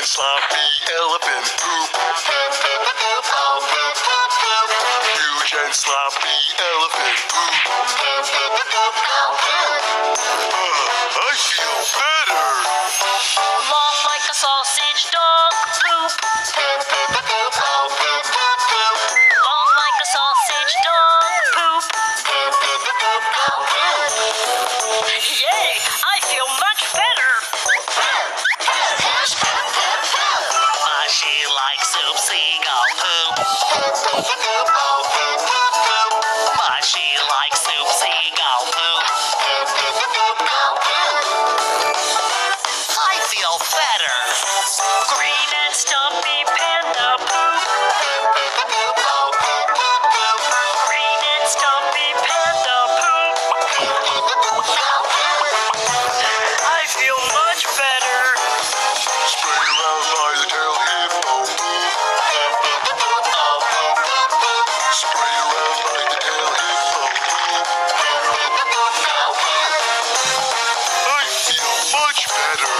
and sloppy elephant poop. Huge and sloppy elephant poop. Uh, I feel better. Mushy like soup seagull poop. Mushy like soup seagull poop. I feel better. Green and stumpy panda poop. Green and stumpy panda poop. I feel much better. Sprayed around by better.